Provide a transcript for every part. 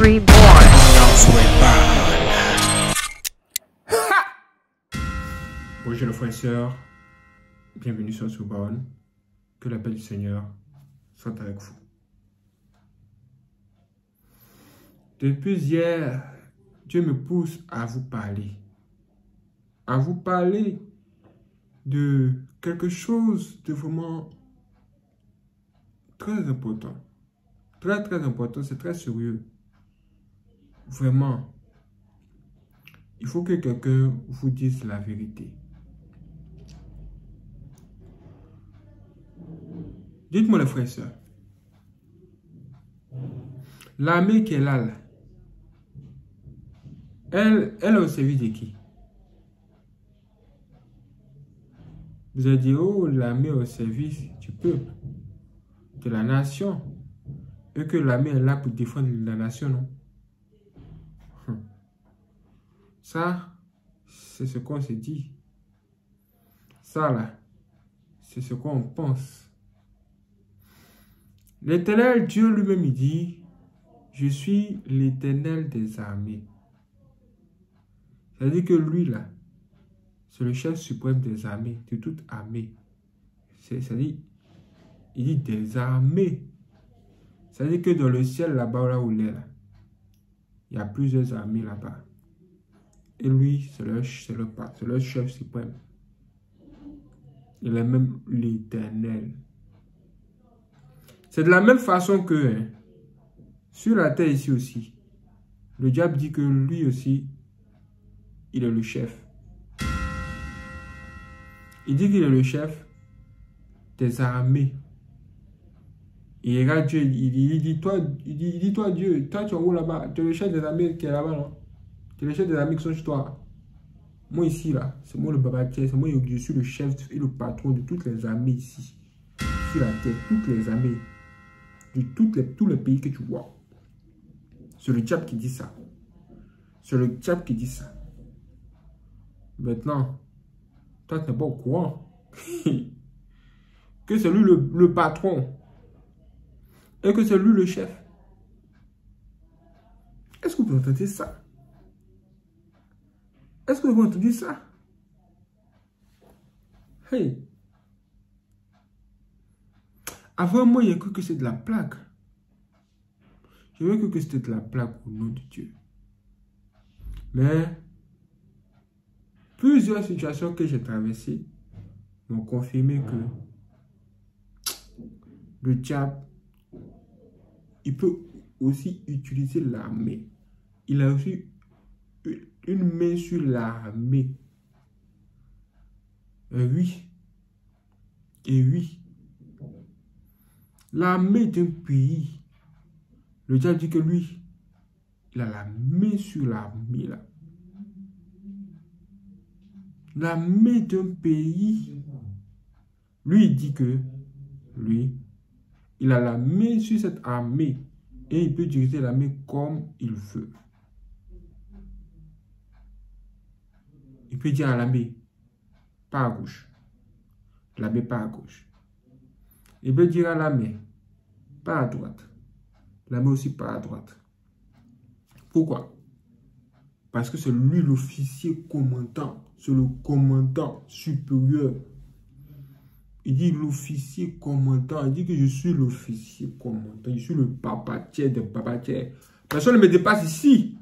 Bonjour les frères et sœurs, bienvenue sur Reborn. Que la paix du Seigneur soit avec vous. Depuis hier, Dieu me pousse à vous parler. À vous parler de quelque chose de vraiment très important. Très, très important, c'est très sérieux. Vraiment. Il faut que quelqu'un vous dise la vérité. Dites-moi les frères et sœurs. L'armée qui est là, elle, elle est au service de qui? Vous avez dit, oh, l'armée au service du peuple, de la nation. Et que l'armée est là pour défendre la nation, non hum. Ça, c'est ce qu'on se dit. Ça, là, c'est ce qu'on pense. L'éternel Dieu lui-même dit, je suis l'éternel des armées. C'est-à-dire que lui, là, c'est le chef suprême des armées, de toute armée. C'est-à-dire, il dit des armées. C'est-à-dire que dans le ciel, là-bas, là où il est, là, il y a plusieurs armées là-bas. Et lui, c'est le, le, le chef suprême. Il est même l'éternel. C'est de la même façon que hein, sur la terre ici aussi, le diable dit que lui aussi, il est le chef. Il dit qu'il est le chef des armées. Et il regarde Dieu, il dit, toi, il dit, toi Dieu, toi tu es où là-bas? Tu es le chef des armées qui est là-bas, non? Tu es le chef des armées qui sont chez toi. Moi ici, là, c'est moi le babatier, c'est moi, je suis le chef et le patron de toutes les armées ici. Sur la terre, toutes les armées. De toutes les, tous les pays que tu vois. C'est le diable qui dit ça. C'est le diable qui dit ça. Maintenant, toi, tu n'es pas au courant que c'est lui le, patron et que c'est lui le chef. Est-ce que vous entendez ça? Est-ce que vous entendez ça? Hey! Avant moi, a cru que c'est de la plaque. Je veux que c'était de la plaque au nom de Dieu. Mais Plusieurs situations que j'ai traversées m'ont confirmé que le diable, il peut aussi utiliser l'armée. Il a aussi une main sur l'armée. oui. Et oui. L'armée d'un pays. Le diable dit que lui, il a la main sur l'armée là la main d'un pays. Lui, il dit que, lui, il a la main sur cette armée et il peut diriger l'armée comme il veut. Peut dire à l'armée, pas à gauche. L'armée pas à gauche. Il peut dire à l'armée, pas à droite. L'armée aussi pas à droite. Pourquoi? Parce que c'est lui l'officier commandant c'est le commandant supérieur. Il dit l'officier commandant. Il dit que je suis l'officier commandant. Je suis le papatier de papatier. Personne ne me dépasse ici.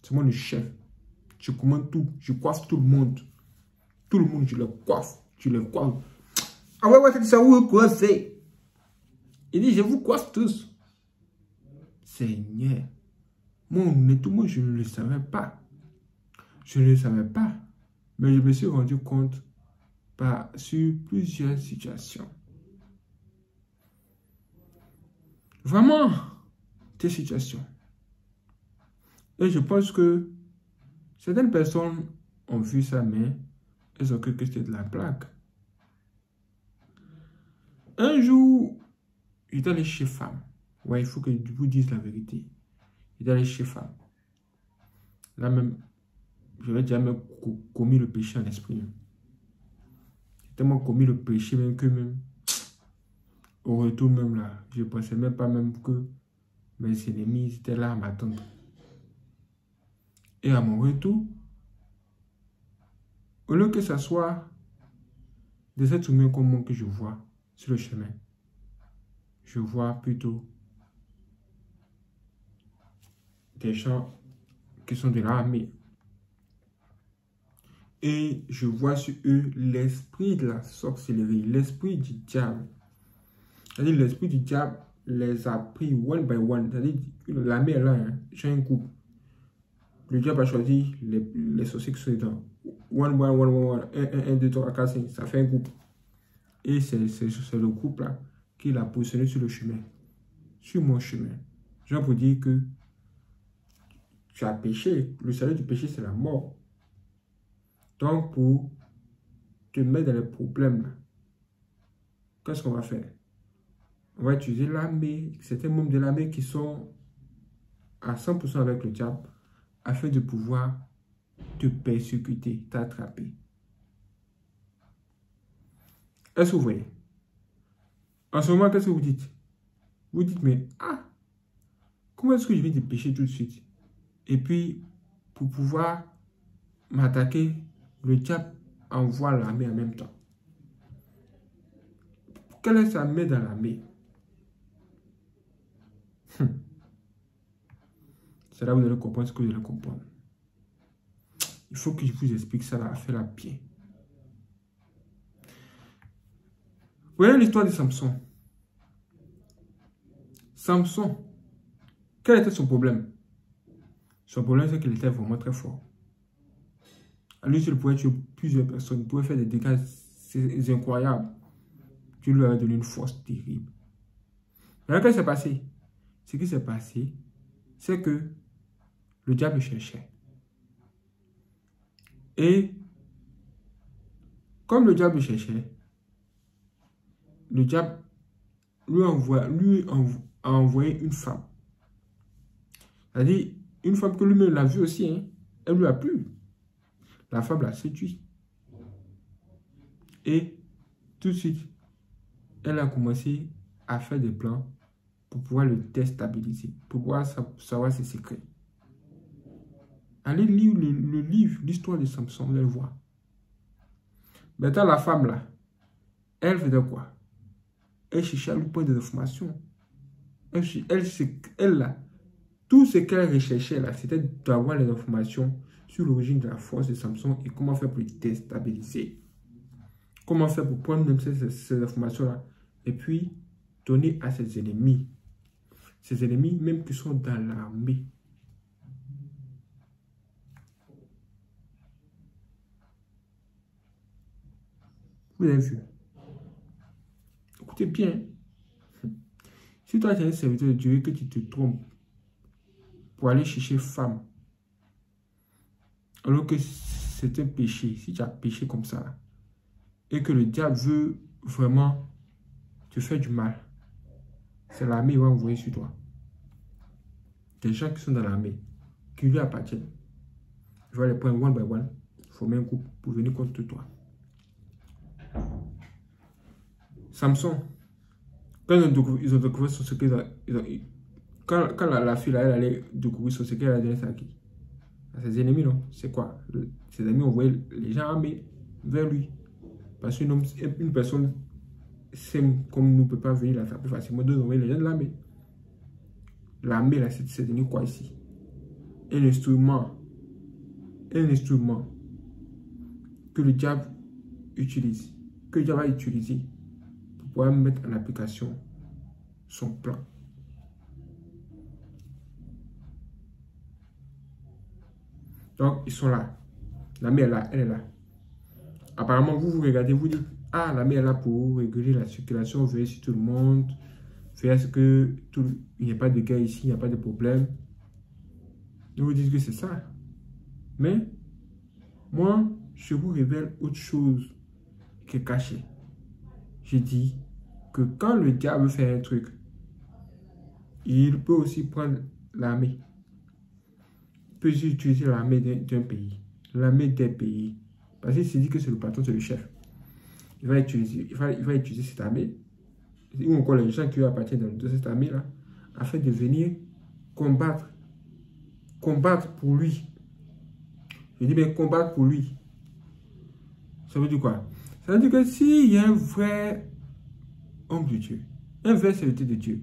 C'est moi le chef. Je commande tout. Je coiffe tout le monde. Tout le monde, je le coiffe. Je le coiffe. Ah ouais, ouais, c'est ça vous coiffez. Il dit, je vous coiffe tous. Seigneur. Moi, honnêtement, je ne le savais pas. Je ne le savais pas. Mais je me suis rendu compte par, sur plusieurs situations. Vraiment, des situations. Et je pense que certaines personnes ont vu ça, mais elles ont cru que c'était de la plaque. Un jour, est allé chez femme. Ouais, il faut que je vous dise la vérité. Est allé chez femme. Là même, je vais jamais commis le péché en esprit. J'ai tellement commis le péché même que même au retour même là, je ne pensais même pas même que mes ennemis étaient là à m'attendre. Et à mon retour, au lieu que ce soit des êtres humains comme moi que je vois sur le chemin, je vois plutôt des gens qui sont de l'armée. Et je vois sur eux l'esprit de la sorcellerie, l'esprit du diable. C'est-à-dire l'esprit du diable les a pris one by one. C'est-à-dire l'armée est là, hein. j'ai un groupe. Le diable a choisi les, les sorciers qui sont dedans. One, one, one, one, one. 1, 1, 2, 3, 4, 5. Ça fait un groupe. Et c'est le groupe là qui l'a positionné sur le chemin. Sur mon chemin. Je vous dire que tu as péché. Le salaire du péché, c'est la mort. Donc, pour te mettre dans les problèmes, qu'est-ce qu'on va faire? On va utiliser l'armée, certains membres de l'armée qui sont à 100% avec le diable, afin de pouvoir te persécuter, t'attraper. Est-ce que vous voyez? En ce moment, qu'est-ce que vous dites? Vous dites, mais ah, comment est-ce que je viens de pécher tout de suite? Et puis, pour pouvoir m'attaquer, le diable envoie l'armée en même temps. Quelle est sa main dans l'armée hum. C'est là que vous allez comprendre ce que vous allez comprendre. Il faut que je vous explique ça là, faire la. Vous voyez l'histoire de Samson. Samson, quel était son problème? Son problème, c'est qu'il était vraiment très fort. À lui, il pouvait tuer plusieurs personnes, il pouvait faire des dégâts incroyables. Dieu lui a donné une force terrible. Mais qu'est-ce qui s'est passé Ce qui s'est passé, c'est que le diable cherchait. Et comme le diable cherchait, le diable lui, envoie, lui a envoyé une femme. C'est-à-dire, une femme que lui-même l'a vue aussi, hein, elle lui a plu. La femme l'a séduit. Et tout de suite, elle a commencé à faire des plans pour pouvoir le déstabiliser, pour pouvoir savoir ses secrets. Allez lire le, livre, l'histoire de Samson, vous allez voir. Maintenant, la femme là, elle faisait quoi? Elle cherchait à lui prendre des informations. Elle, elle, elle là, tout ce qu'elle recherchait là, c'était d'avoir les informations sur l'origine de la force de Samson et comment faire pour le déstabiliser. Comment faire pour prendre même ces, ces informations-là et puis donner à ses ennemis. Ses ennemis, même qui sont dans l'armée. Vous avez vu. Écoutez bien. Si toi tu es un serviteur de Dieu et que tu te trompes pour aller chercher femme, alors que c'est un péché, si tu as péché comme ça, et que le diable veut vraiment te faire du mal, c'est l'armée qui va envoyer sur toi. Des gens qui sont dans l'armée, qui lui appartiennent. Je vais les prendre one by one, former un groupe pour venir contre toi. Samson, quand ils ont découvert, son secret, quand, la, fille elle allait découvrir son secret, elle a donné à qui? À ses ennemis, non? C'est quoi? Ses amis ont envoyé les gens armés vers lui. Parce qu'une une personne comme nous ne peut pas venir l'attraper facilement. Donc, envoyer les gens de l'armée. L'armée, là, c'est devenu quoi ici? Un instrument. Un instrument que le diable utilise que Dieu va utiliser pour pouvoir mettre en application son plan. Donc, ils sont là. La mère là, elle est là. Apparemment, vous vous regardez, vous dites, ah, la mère là pour réguler la circulation, veiller sur tout le monde, faire ce que tout, il n'y a pas de gars ici, il n'y a pas de problème. Je vous dites que c'est ça. Mais, moi, je vous révèle autre chose qui est caché. Je dis que quand le diable fait un truc, il peut aussi prendre l'armée. Il peut utiliser l'armée d'un pays, l'armée des pays. Parce qu'il se dit que c'est le patron, c'est le chef. Il va utiliser, il va, il va utiliser cette armée, ou encore les gens qui appartiennent de cette armée-là, afin de venir combattre. Combattre pour lui. Je dis bien combattre pour lui. Ça veut dire quoi? Ça veut dire que s'il y a un vrai homme de Dieu, un vrai serviteur de Dieu,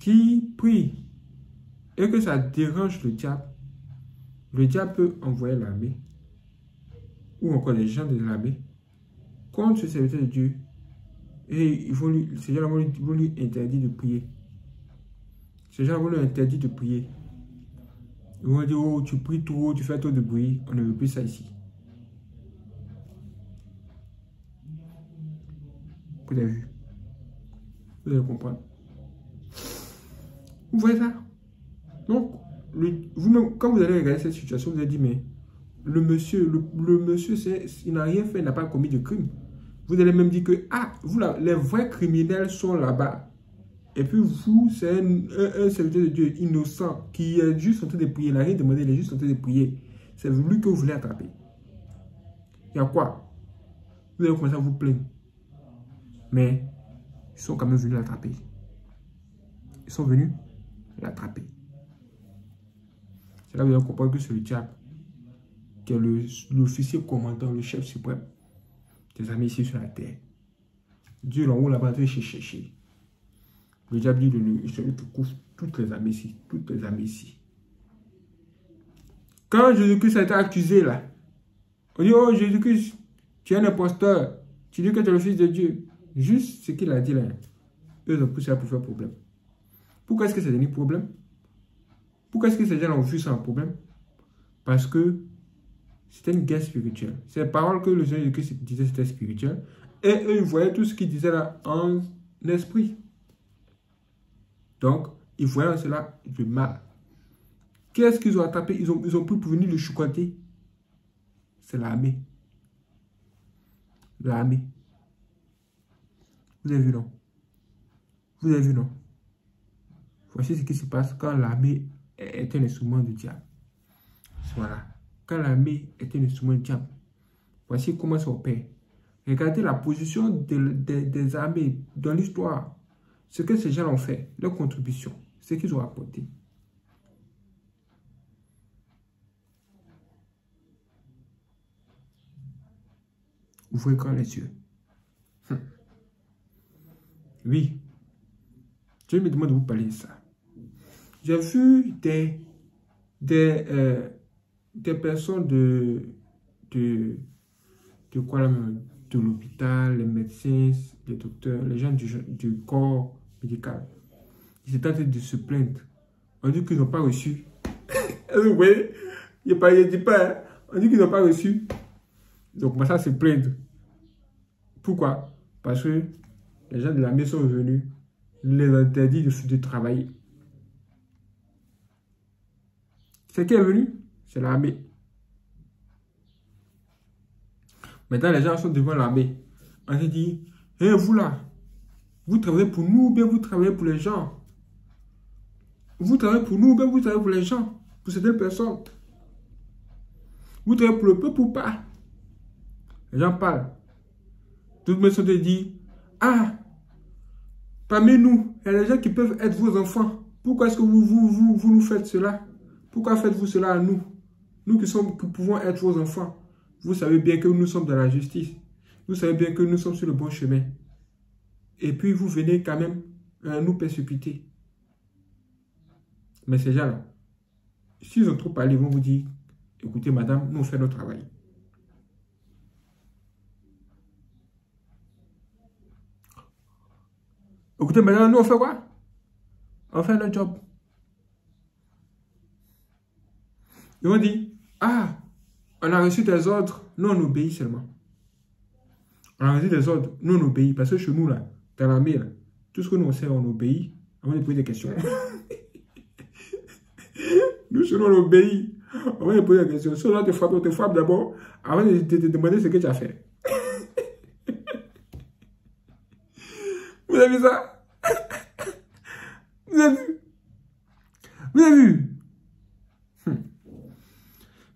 qui prie et que ça dérange le diable, le diable peut envoyer l'armée ou encore les gens de l'armée contre ce serviteur de Dieu et ils vont lui, ces gens vont lui, interdire de prier. Ces gens vont lui interdire de prier. Ils vont dire, oh, tu pries trop, tu fais trop de bruit, on ne veut plus ça ici. Vous allez comprendre. Vous voyez ça Donc, vous-même, quand vous allez regarder cette situation, vous allez dire, mais le monsieur, le, monsieur, il n'a rien fait, il n'a pas commis de crime. Vous allez même dire que, ah, vous là, les vrais criminels sont là-bas. Et puis vous, c'est un, serviteur de Dieu innocent qui est juste en train de prier. Il n'a rien demandé, il est juste en train de prier. C'est lui que vous voulez attraper. Il y a quoi? Vous allez commencer à vous plaindre. Mais ils sont quand même venus l'attraper. Ils sont venus l'attraper. C'est là que vous allez comprendre que c'est le diable qui est l'officier commandant, le chef suprême des amis ici sur la terre. Dieu en haut là-bas chercher. Le diable dit de lui, celui qui couvre toutes les amies ici, toutes les amies ici. Quand Jésus-Christ a été accusé là, on dit, oh Jésus-Christ, tu es un imposteur, tu dis que tu es le fils de Dieu. Juste ce qu'il a dit là, eux ont poussé à pour faire problème. Pourquoi est-ce que c'est devenu problème? Pourquoi est-ce que ces gens ont vu ça problème? Parce que c'était une guerre spirituelle. Ces paroles que le Seigneur Jésus-Christ disait, c'était spirituel. Et eux, ils voyaient tout ce qu'il disait là en esprit. Donc, ils voyaient en cela du mal. Qu'est-ce qu'ils ont attrapé? Ils ont, ils ont venir le chouquanter. C'est l'armée. L'armée. Vous avez vu, non? Vous avez vu, non? Voici ce qui se passe quand l'armée est un instrument du diable. Voilà quand l'armée est un instrument diable. Voici comment ça opère. Regardez la position des armées dans l'histoire. Ce que ces gens ont fait, leur contribution, ce qu'ils ont apporté. Ouvrez grand les yeux. Je me demande de vous parler de ça. J'ai vu des, des, euh, des personnes de, de, de quoi de l'hôpital, les médecins, les docteurs, les gens du, du corps médical. Ils étaient en train de se plaindre. On dit qu'ils n'ont pas reçu. Vous voyez, il ne dit pas. Hein. On dit qu'ils n'ont pas reçu. Donc, moi, ça se plaindre. Pourquoi? Parce que les gens de la maison sont venus, les interdit de, de travailler. C'est qui est venu? C'est l'armée. Maintenant, les gens sont devant l'armée. On se dit, hé, vous là, vous travaillez pour nous ou bien vous travaillez pour les gens? Vous travaillez pour nous ou bien vous travaillez pour les gens Pour certaines personnes? Vous travaillez pour le peuple ou pas? Les gens parlent. Toutes les personnes te disent, ah, parmi nous, il y a des gens qui peuvent être vos enfants. Pourquoi est-ce que vous, nous faites cela? Pourquoi faites-vous cela à nous? Nous qui, pouvons être vos enfants, vous savez bien que nous sommes dans la justice. Vous savez bien que nous sommes sur le bon chemin. Et puis vous venez quand même euh, nous persécuter. Mais ces gens-là, s'ils ont trop parlé, ils vont vous dire, écoutez madame, nous on fait notre travail. Écoutez madame, nous on fait quoi? On fait notre job. Ils vont dire, ah, on a reçu des ordres, nous on obéit seulement. On a reçu des ordres, nous on obéit. Parce que chez nous, là, dans l'armée, tout ce que nous on sait, on obéit avant de poser des questions. nous, chez nous, on obéit avant de poser des questions. Si on te frappe, on te frappe d'abord avant de te, demander ce que tu as fait. Vous avez vu ça? Vous avez vu? Vous avez vu?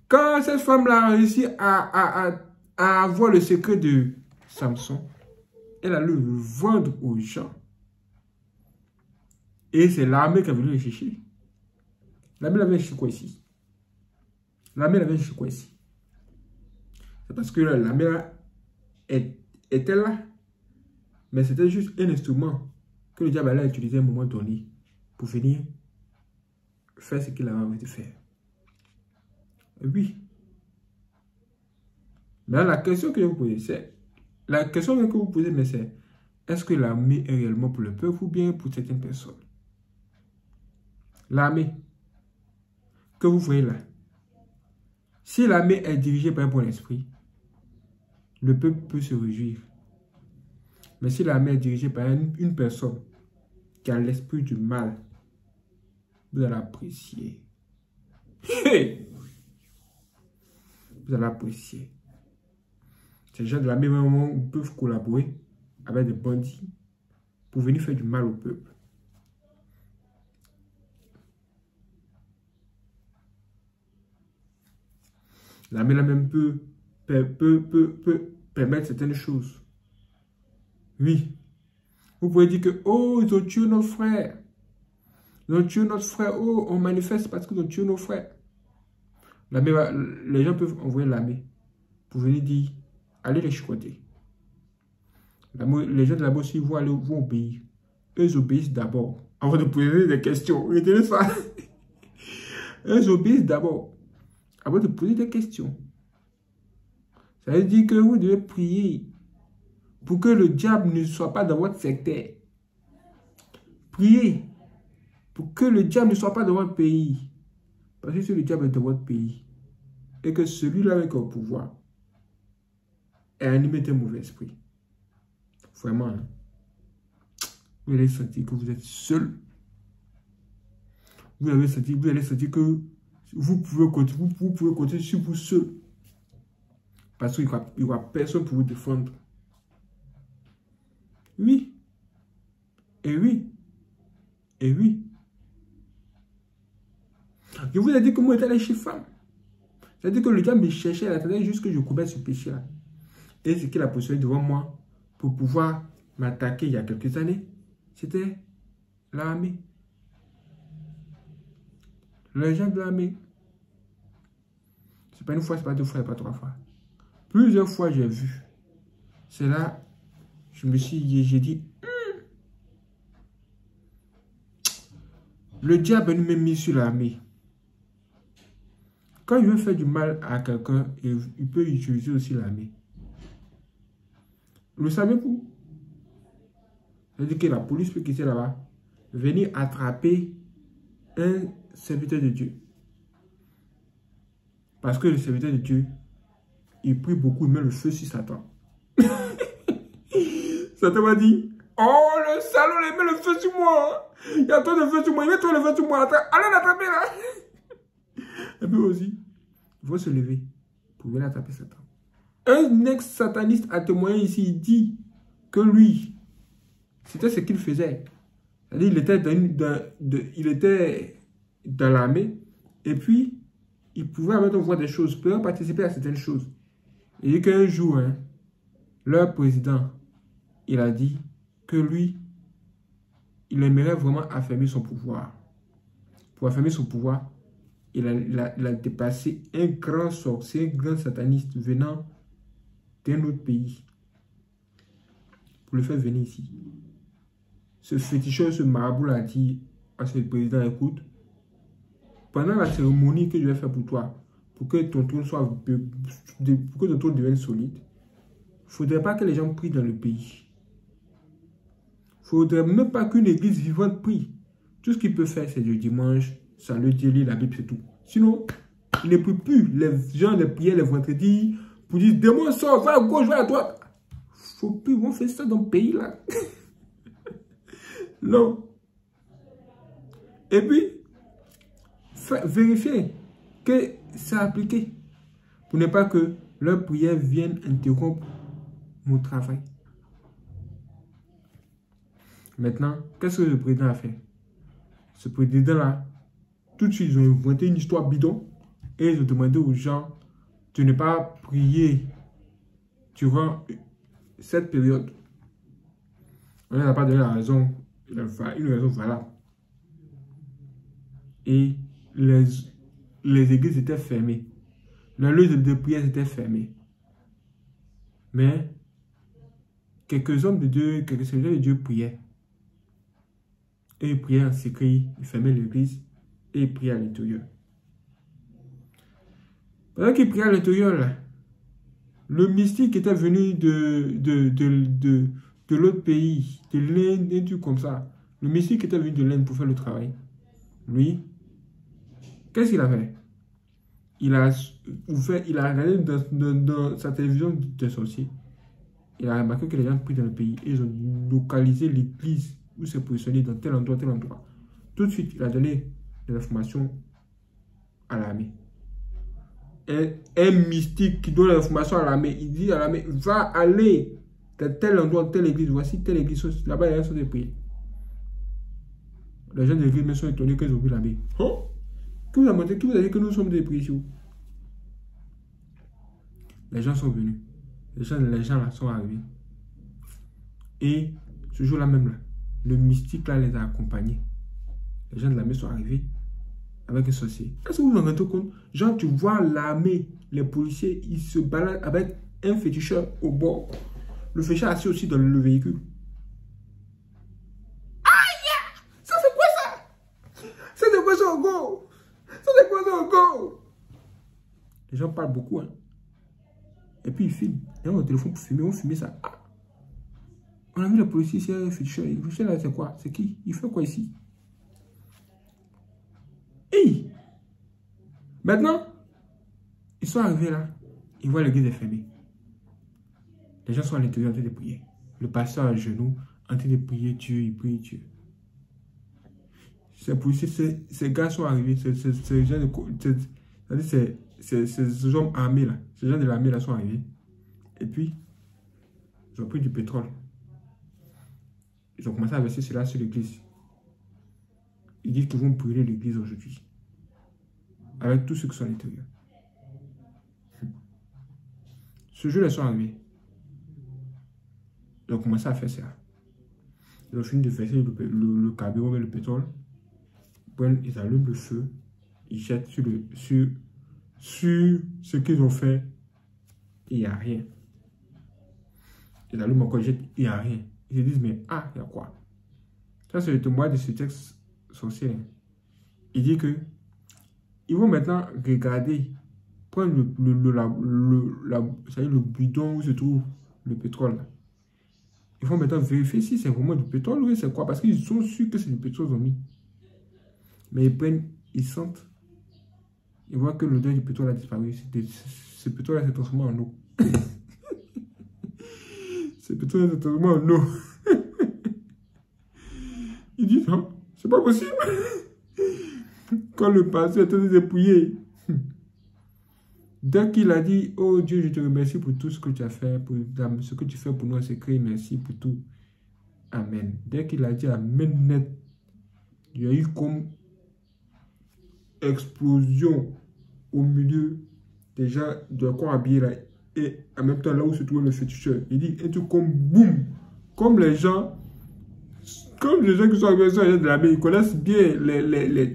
Quand cette femme-là a réussi à, avoir le secret de Samson, elle a le vendre aux gens. Et c'est l'armée qui a voulu le chercher. L'armée avait chez quoi ici? L'armée avait chez quoi ici? C'est parce que l'armée était là. Mais c'était juste un instrument que le diable allait utiliser à un moment donné pour venir faire ce qu'il avait envie de faire. Oui. Mais la question que vous pose, c'est la question que vous posez, mais c'est est-ce que l'armée est réellement pour le peuple ou bien pour certaines personnes? L'armée que vous voyez là, si l'armée est dirigée par un bon esprit, le peuple peut se réjouir. Mais si l'armée est dirigée par une, personne qui a l'esprit du mal, vous allez apprécier. vous allez apprécier. Ces gens de la même moment peuvent collaborer avec des bandits pour venir faire du mal au peuple. L'armée la même peut, peut, peut, peut, permettre certaines choses. Oui. Vous pouvez dire que, oh, ils ont tué nos frères. Ont tué notre frère. Oh, on manifeste parce qu'ils ont tué nos frères. les gens peuvent envoyer l'armée pour venir dire, allez les choquer. Les gens de la aussi vont, aller, vont obéir. Eux obéissent d'abord. Avant de poser des questions. Retenez ça. Eux obéissent d'abord. Avant de poser des questions. Ça veut dire que vous devez prier pour que le diable ne soit pas dans votre secteur. Priez pour que le diable ne soit pas dans votre pays. Parce que si le diable est dans votre pays et que celui-là avec le pouvoir est animé d'un mauvais esprit, Vraiment. Hein. Vous allez sentir que vous êtes seul. Vous allez sentir, vous allez sentir que vous pouvez continuer, vous, pouvez continuer sur vous seul. Parce qu'il n'y aura, personne pour vous défendre. Oui. Et oui. Et oui. Je vous ai dit que moi, j'étais chez femme. C'est-à-dire que le diable me cherchait, il attendait juste que je commette ce péché-là. Et ce qu'il a posé devant moi, pour pouvoir m'attaquer il y a quelques années, c'était l'armée. Les gens de l'armée. C'est pas une fois, c'est pas deux fois, c'est pas trois fois. Plusieurs fois, j'ai vu. C'est là, je me suis j'ai dit, hmm. le diable nous met mis sur l'armée. Quand il veut faire du mal à quelqu'un, il peut utiliser aussi l'armée. Le savez-vous C'est-à-dire que la police peut quitter là-bas, venir attraper un serviteur de Dieu. Parce que le serviteur de Dieu, il prie beaucoup, il met le feu sur Satan. Satan m'a dit, oh le salaud, il met le feu sur moi. Il y a trop de feu sur moi, il met trop de feu sur moi. Allez l'attraper là. Et puis aussi, faut se lever pour venir attraper Satan. Un ex-sataniste a témoigné ici, il dit que lui, c'était ce qu'il faisait. il était dans, dans l'armée et puis il pouvait en voir des choses, pouvait participer à certaines choses. Et qu'un jour, hein, leur président, il a dit que lui, il aimerait vraiment affermir son pouvoir. Pour affermir son pouvoir, il a, dépassé un grand sorcier, un grand sataniste venant d'un autre pays pour le faire venir ici. Ce féticheur, ce marabout a dit à ce président, écoute, pendant la cérémonie que je vais faire pour toi, pour que ton trône soit, pour que ton devienne solide, il faudrait pas que les gens prient dans le pays. Il faudrait même pas qu'une église vivante prie. Tout ce qu'il peut faire, c'est le dimanche, salut Dieu, lire la Bible, c'est tout. Sinon, il ne prie plus. Les gens les prières les vendredis, pour dire, démon sort, va à gauche, va à droite. Faut plus, on fait ça dans le pays là. non. Et puis, vérifier que c'est appliqué. Pour ne pas que leur prière vienne interrompre mon travail. Maintenant, qu'est-ce que le président a fait? Ce président-là, tout de suite, ils ont inventé une histoire bidon et ils ont demandé aux gens de ne pas prier durant cette période. On n'a pas donné la raison, une raison valable. Et les, les églises étaient fermées. Les lieux de prière étaient fermés. Mais quelques hommes de Dieu, quelques serviteurs de Dieu priaient. Et ils priaient en secret, ils fermaient l'église et priaient à l'intérieur. Pendant qu'ils priaient à l'intérieur, le mystique était venu de, de, de, de, l'autre pays, de l'Inde, et tout comme ça. Le mystique était venu de l'Inde pour faire le travail. Lui, qu'est-ce qu'il a fait? Il a, ouvert, il a regardé dans, sa télévision de sorcier. Il a remarqué que les gens prient dans le pays et ils ont localisé l'église où c'est positionné dans tel endroit, tel endroit. Tout de suite, il a donné l'information à l'armée. Un, un mystique qui donne l'information à l'armée, il dit à l'armée, va aller dans tel endroit, telle église, voici telle église, là-bas il y a de prier. Les gens de l'église me sont étonnés qu'ils ont vu l'armée. Oh! Qui vous a montré, qui vous a dit que nous sommes des prières Les gens sont venus. Les gens, les gens là sont arrivés. Et ce jour-là même, là, le mystique là les a accompagnés. Les gens de l'armée sont arrivés avec un sorcier. Est-ce que vous vous rendez compte Genre, tu vois l'armée, les policiers, ils se baladent avec un féticheur au bord. Le féticheur assis aussi dans le véhicule. Aïe Ça c'est quoi ça? C'est quoi ça au go Ça c'est quoi ça au go Les gens parlent beaucoup. Hein. Et puis ils filment. Ils ont le téléphone pour filmer. On filme ça. Ah. On a vu le policier c'est un féticheur. Le féticheur là c'est quoi? C'est qui? Il fait quoi ici? Hey Maintenant, ils sont arrivés là, ils voient l'église est fermée. Les gens sont à l'intérieur en train de prier. Le pasteur à genoux, en train de prier Dieu, il prie Dieu. Ces, ces gars sont arrivés, ces, ces, gens de, ces, ces, hommes armés là, ces gens de l'armée là sont arrivés. Et puis, ils ont pris du pétrole. Ils ont commencé à verser cela sur l'église. Ils disent qu'ils vont brûler l'église aujourd'hui. Avec tous ceux qui sont à l'intérieur. Ce jour, ils sont arrivés. Ils ont commencé à faire ça. Ils ont fini de verser le, le, carburant et le pétrole. Ils allument le feu. Ils jettent sur, le, sur, sur ce qu'ils ont fait. Il n'y a rien. Ils allument encore, ils jettent, il n'y a rien. Ils se disent, mais ah, il y a quoi? Ça, c'est le témoin de ce texte Il dit que ils vont maintenant regarder, prendre le, le, la, le, le bidon où se trouve le pétrole. Ils vont maintenant vérifier si c'est vraiment du pétrole ou c'est quoi. Parce qu'ils sont sûrs que c'est du pétrole qu'ils. Mais ils prennent, ils sentent. Ils voient que l'odeur du pétrole a disparu. Ce pétrole s'est transformé en eau. ce pétrole s'est transformé en eau. Ils disent, non, pas possible. Quand le pasteur était dépouillé, dès qu'il a dit, oh Dieu, je te remercie pour tout ce que tu as fait, pour ce que tu fais pour nous en secret, merci pour tout. Amen. Dès qu'il a dit Amen net, il y a eu comme explosion au milieu des gens de quoi habiller là. Et en même temps, là où se trouvait le féticheur, il dit un truc comme boum. Comme les gens comme les gens qui sont arrivés de la mer, ils connaissent bien les, les, les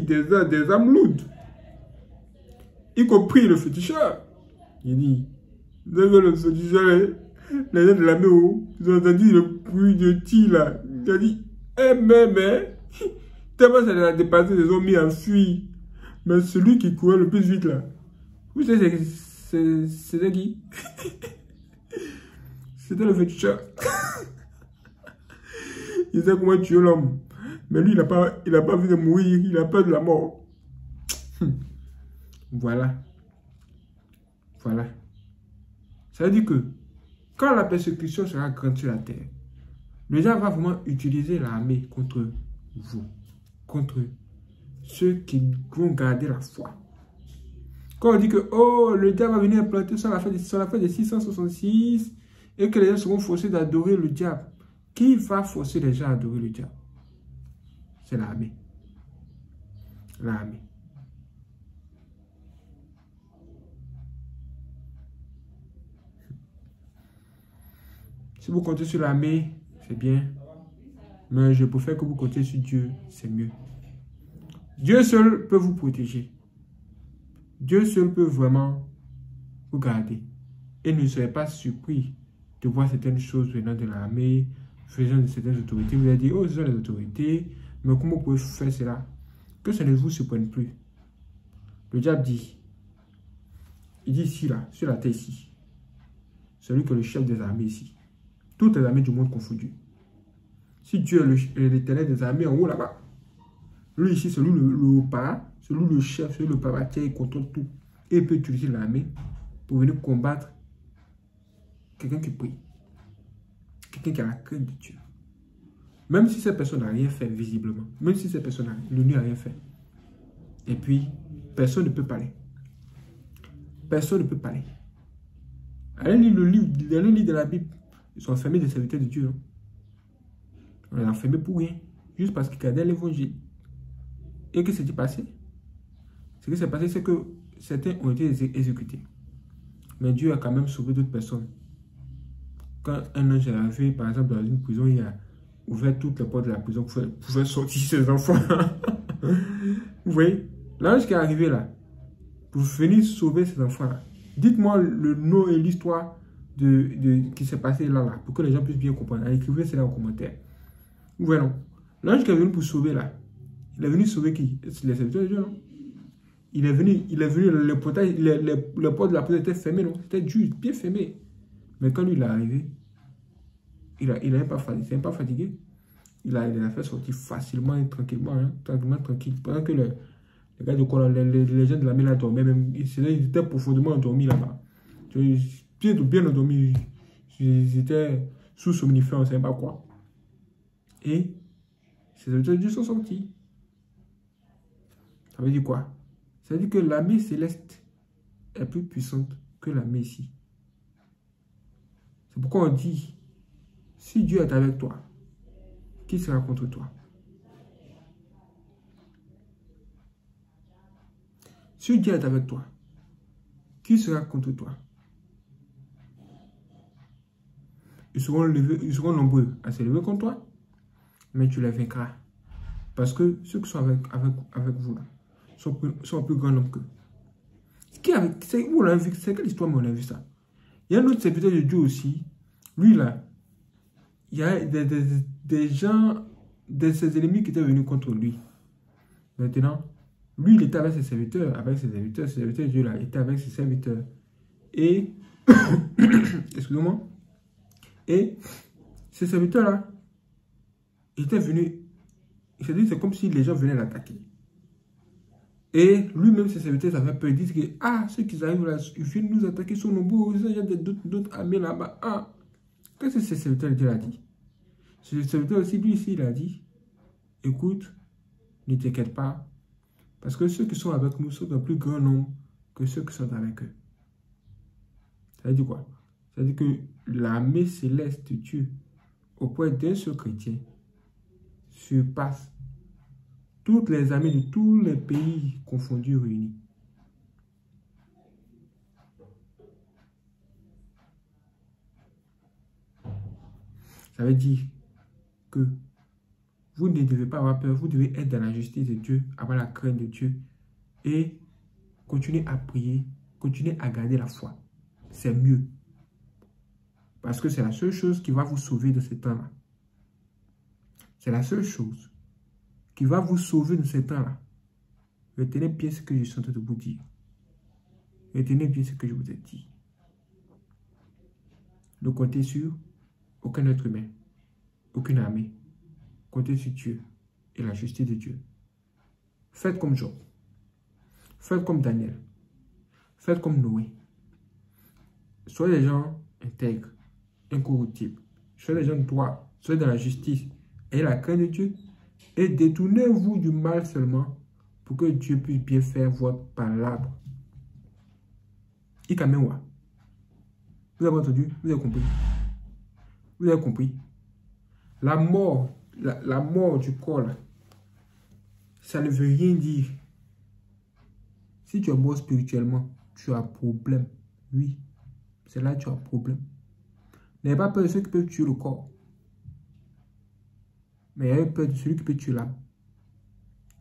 des, des âmes lourdes. Y compris le féticheur. Il dit, le féticheur, les gens de la oh, ils ont entendu le bruit de tir là. Il a dit, eh mais, mais, tellement ça les a dépassé, ils ont mis en fuite. Mais celui qui courait le plus vite là, vous savez, c'était qui? C'était le féticheur il sait comment tuer l'homme. Mais lui, il n'a pas, il pas vu de mourir, il a peur de la mort. voilà. Voilà. Ça veut dire que quand la persécution sera grande sur la terre, le diable va vraiment utiliser l'armée contre vous, contre ceux qui vont garder la foi. Quand on dit que oh, le diable va venir implanter sur la fin de 666 et que les gens seront forcés d'adorer le diable, qui va forcer les gens à adorer le diable C'est l'armée. L'armée. Si vous comptez sur l'armée, c'est bien. Mais je préfère que vous comptez sur Dieu, c'est mieux. Dieu seul peut vous protéger. Dieu seul peut vraiment vous garder. Et ne soyez pas surpris de voir certaines choses venant de l'armée, faisant de certaines autorités. Vous allez dire, oh, sont les autorités, mais comment vous pouvez faire cela? Que ça ne vous surprenne plus? Le diable dit, il dit ici, là, sur la terre ici, celui que le chef des armées ici, toutes les armées du monde confondues. Si Dieu est l'éternel des armées en haut là-bas, lui ici, c'est lui le, le c'est lui le chef, c'est lui le papa qui contrôle tout. Et peut utiliser l'armée pour venir combattre quelqu'un qui prie. Quelqu'un qui a la crainte de Dieu. Même si cette personne n'a rien fait visiblement. Même si cette personne, n'a rien fait. Et puis, personne ne peut parler. Personne ne peut parler. Allez lire le livre, allez lire de la Bible. Ils sont enfermés des serviteurs de Dieu. Hein. On les a enfermés pour rien. Juste parce qu'ils gardaient l'évangile. Et que s'est-il passé? Ce qui s'est passé, c'est que certains ont été exécutés. Mais Dieu a quand même sauvé d'autres personnes. Quand un ange est arrivé, par exemple, dans une prison, il a ouvert toutes les portes de la prison pour faire, sortir ses enfants. Vous voyez? L'ange qui est arrivé là, pour venir sauver ses enfants-là. Dites-moi le nom et l'histoire de, qui s'est passé là, là, pour que les gens puissent bien comprendre. Écrivez cela en commentaire. Voyez, non L'ange qui est venu pour sauver là, il est venu sauver qui? Les serviteurs de Dieu, non? Il est venu, il est venu, le portail, le, le, porte de la prison était fermé, non? C'était dur, bien fermé. Mais quand lui, il est arrivé, il n'a il pas, fatigué, pas fatigué. Il a, il a fait sortir facilement et tranquillement, hein, tranquillement, tranquille. Pendant que le, les gars de quoi, les, gens de la là dormaient, même, ils, étaient profondément endormis là-bas. Bien, bien endormis. Ils étaient sous somnifère, on ne savait pas quoi. Et ces Dieu sont sortis. Ça veut dire quoi? Ça veut dire que l'armée céleste est plus puissante que l'armée ici. C'est pourquoi on dit, si Dieu est avec toi, qui sera contre toi? Si Dieu est avec toi, qui sera contre toi? Ils seront, ils seront nombreux à se lever contre toi, mais tu les vaincras. Parce que ceux qui sont avec, vous sont plus, sont plus grands nombre qu'eux. C'est quelle histoire, mais on a vu ça. Il y a un autre serviteur de Dieu aussi. Lui, là, il y a des, gens, de ses ennemis qui étaient venus contre lui. Maintenant, lui, il était avec ses serviteurs, avec ses serviteurs, ses serviteurs Dieu, là, il était avec ses serviteurs. Et, excusez-moi, et ces serviteurs-là, ils étaient venus, c'est comme si les gens venaient l'attaquer. Et lui-même, ses serviteurs avaient peur. Ils disent que, ah, ceux qui arrivent là, ils viennent nous attaquer sont nombreux. Il y a d'autres armées là-bas. Ah, qu'est-ce que ses serviteurs Dieu a dit? Ce serviteur aussi, lui ici, il a dit, écoute, ne t'inquiète pas. Parce que ceux qui sont avec nous sont un plus grand nombre que ceux qui sont avec eux. Ça veut dire quoi? Ça veut dire que l'armée céleste de Dieu, au point d'un seul chrétien, surpasse toutes les armées de tous les pays confondus réunis. Ça veut dire que vous ne devez pas avoir peur, vous devez être dans la justice de Dieu, avoir la crainte de Dieu et continuer à prier, continuer à garder la foi. C'est mieux. Parce que c'est la seule chose qui va vous sauver de ce temps-là. C'est la seule chose qui va vous sauver de ce temps-là. Retenez bien ce que je suis en train de vous dire. Retenez bien ce que je vous ai dit. Ne comptez sur aucun être humain, aucune armée. Comptez sur Dieu et la justice de Dieu. Faites comme Job. Faites comme Daniel. Faites comme Noé. Soyez des gens intègres, incorruptibles. Soyez des gens droits. Soyez dans la justice et la crainte de Dieu. Et détournez-vous du mal seulement pour que Dieu puisse bien faire votre palabre. Ikamewa. Vous avez entendu? Vous avez compris? Vous avez compris? La mort, la, mort du corps, ça ne veut rien dire. Si tu es mort spirituellement, tu as un problème. Oui, c'est là que tu as un problème. N'ayez pas peur de ceux qui peuvent tuer le corps. Mais ayez peur de celui qui peut tuer l'âme.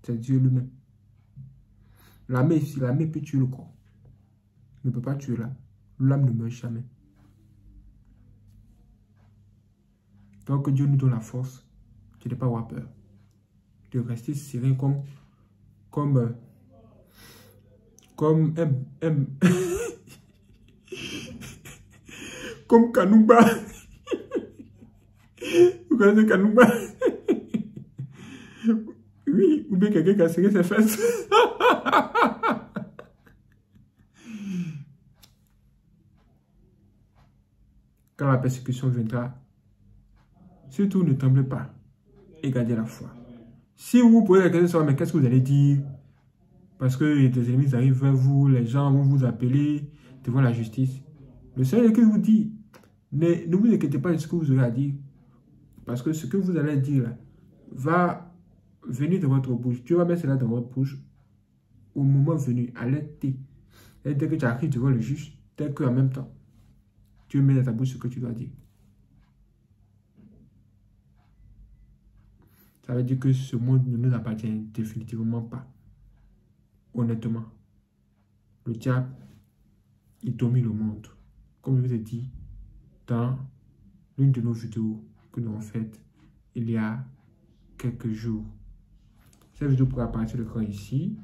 C'est Dieu lui-même. L'armée, l'armée peut tuer le corps. Ne peut pas tuer l'âme. L'âme ne meurt jamais. Donc Dieu nous donne la force de ne pas avoir peur. De rester serein comme comme euh, comme M, comme Kanouba. Vous connaissez Kanouba Oui, ou bien quelqu'un qui a serré ses fesses. Quand la persécution viendra, surtout ne tremblez pas et gardez la foi. Si vous posez la question, mais qu'est-ce que vous allez dire? Parce que les ennemis arrivent vers vous, les gens vont vous appeler devant la justice. Le Seigneur que vous dit, ne, ne vous inquiétez pas de ce que vous aurez à dire. Parce que ce que vous allez dire va venir de votre bouche. Dieu va mettre cela dans votre bouche au moment venu, à l'été. Et dès que tu arrives devant le juge, dès qu'en même temps, Dieu met dans ta bouche ce que tu dois dire. Ça veut dire que ce monde ne nous appartient définitivement pas. Honnêtement. Le diable, il domine le monde. Comme je vous ai dit dans l'une de nos vidéos que nous avons faites il y a quelques jours. Cette vidéo pourrait apparaître sur l'écran ici.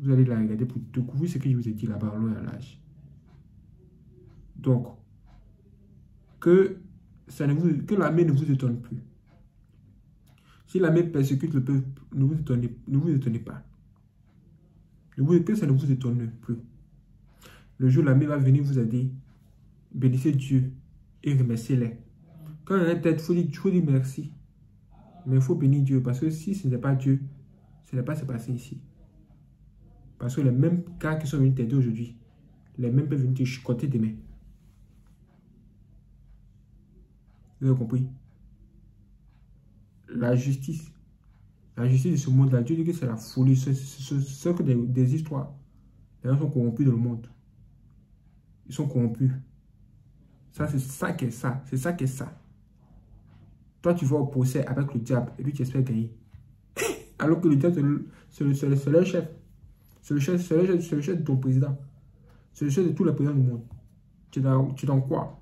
Vous allez la regarder pour découvrir ce que je vous ai dit là-bas, loin à l'âge. Donc, que, ça ne vous, que l'armée ne vous étonne plus. Si l'armée persécute le peuple, ne vous étonnez, ne vous étonnez pas. que ça ne vous étonne plus. Le jour où l'armée va venir vous aider, bénissez Dieu et remerciez-les. Quand il y a une tête, il faut dire, merci. Mais il faut bénir Dieu parce que si ce n'est pas Dieu, ce n'est pas se passer ici. Parce que les mêmes cas qui sont venus t'aider aujourd'hui, les mêmes peuvent venir te chicoter demain. Vous avez compris? La justice. La justice de ce monde-là, Dieu dit que c'est la folie, c'est que des, histoires. Les gens sont corrompus dans le monde. Ils sont corrompus. Ça, c'est ça qui est ça. C'est ça qui est ça. Toi, tu vas au procès avec le diable et puis tu espères gagner. Alors que le diable, c'est le, chef. C'est le chef, chef, le chef de ton président. C'est le chef de tous les présidents du monde. Tu dans quoi?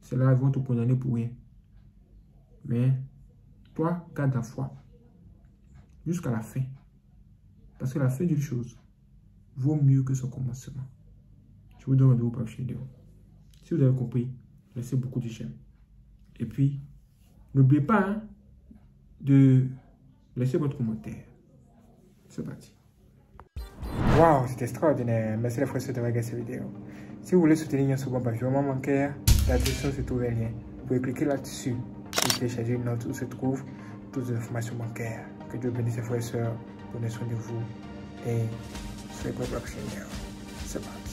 C'est là ils vont te condamner pour rien. Mais toi, garde la foi jusqu'à la fin. Parce que la fin d'une chose vaut mieux que son commencement. Je vous donne rendez-vous pour la vidéo. Si vous avez compris, laissez beaucoup de j'aime. Et puis, n'oubliez pas hein, de laisser votre commentaire. C'est parti. Wow, c'est extraordinaire. Merci les frères de regarder cette vidéo. Si vous voulez soutenir ce bon pavillon bancaire, la description se trouve lien. Vous pouvez cliquer là-dessus et télécharger une note où se trouvent toutes les informations bancaires. Que Dieu bénisse ses frères et sœurs, prenez soin de vous et soyez pour la prochaine C'est parti.